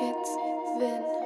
It's been